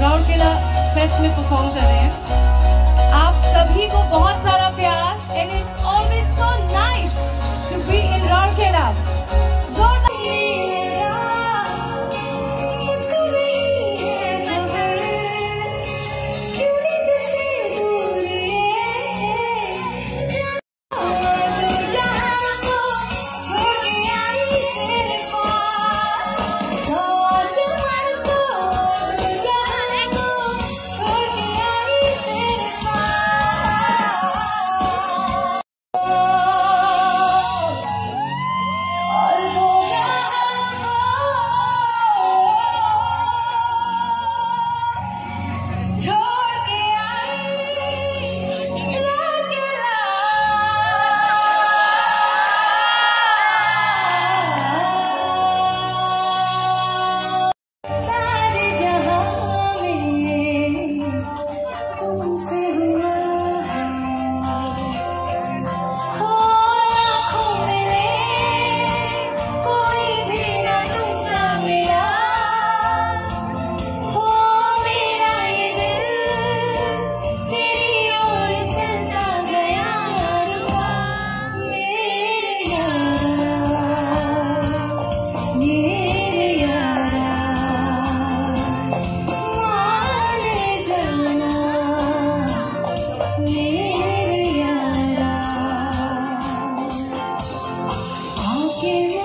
Rourkela fest में perform कर रहे हैं। आप सभी को बहुत सारा प्यार and it's always so nice to be in Rourkela here.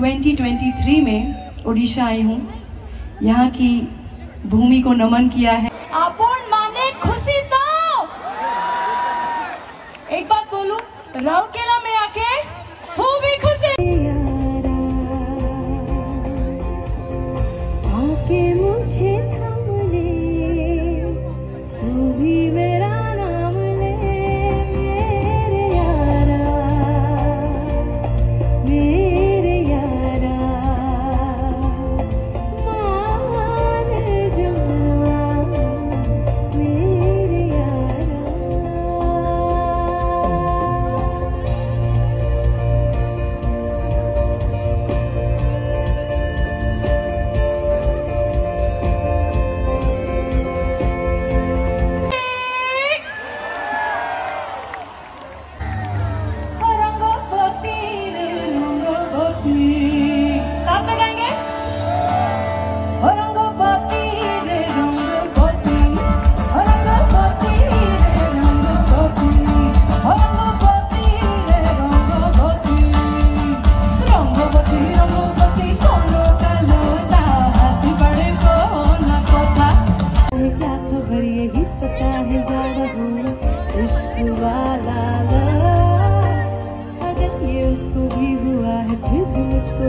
2023 में उड़ीसा आई हूँ। यहाँ की भूमि को नमन किया है।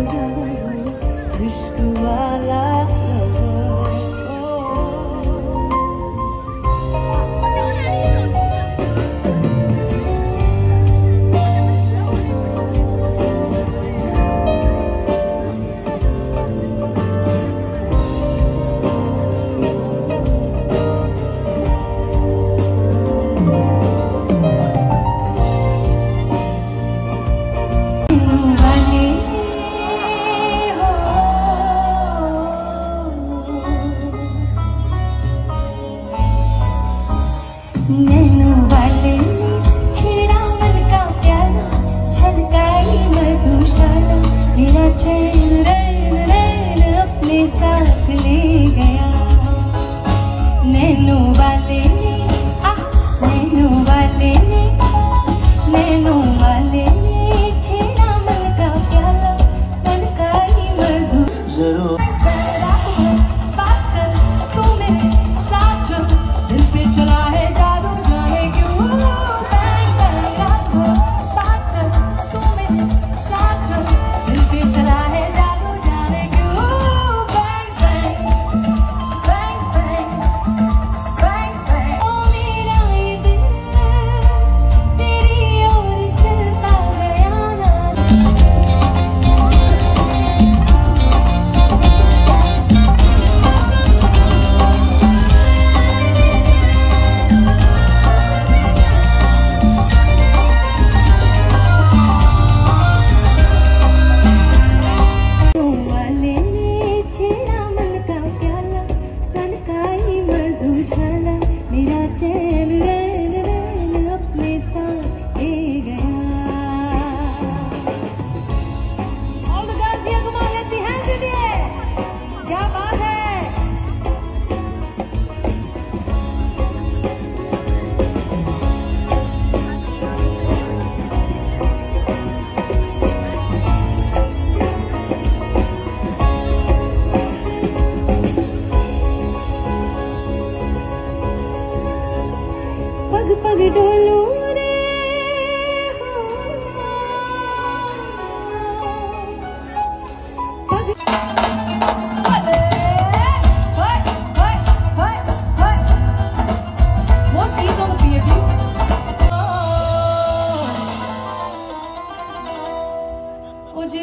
Thank you. नैनू वाले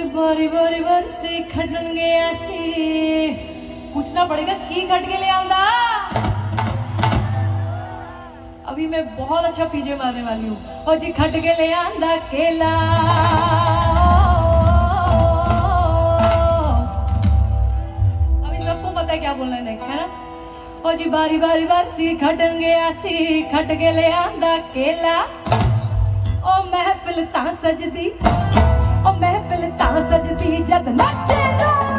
बारी बारी बार से खटन गया पूछना पड़ेगा, की खट के ले आऊँगा? अभी मैं बहुत अच्छा पीजे मारने वाली हूँ। और जी खट के ले आंदा केला। क्या बोलना नेक्स्ट है ओ जी, बारी बारी बारसी खटन गया सी खट के ले केला। ओ महफिल ता सजदी, ओ महफिल ता सजदी, जद नचे ना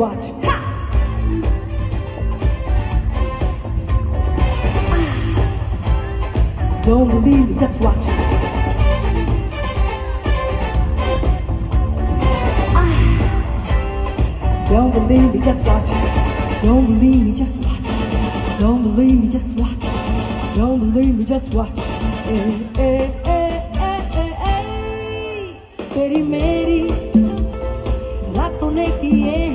watch. Ha! Don't believe me, just watch. Don't believe me, just watch. Don't believe me, just watch. Don't believe me, just watch. Don't believe me, just watch. Eh, eh, eh, eh, eh, eh. तेरी मेरी रातों ने किए